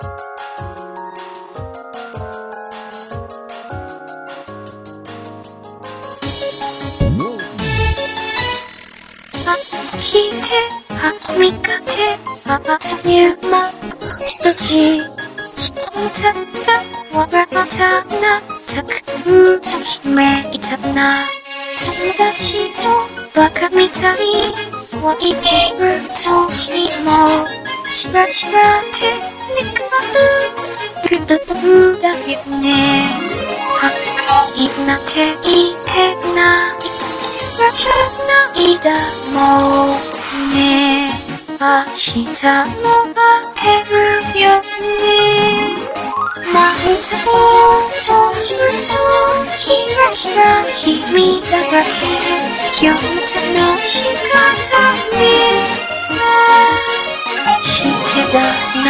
朝起て、歯磨て、パパというまくち。人のたさ、笑ったな、たくさんと姫いたな。友達とバカみたい、そう言ってる時も、しらしらって憎まる、くるつんだよね。初恋なて言ってない。わじゃないだもんね。明日も会えるよね。まぶたを閉じるとひらひら君だらけ。今日楽しかったね。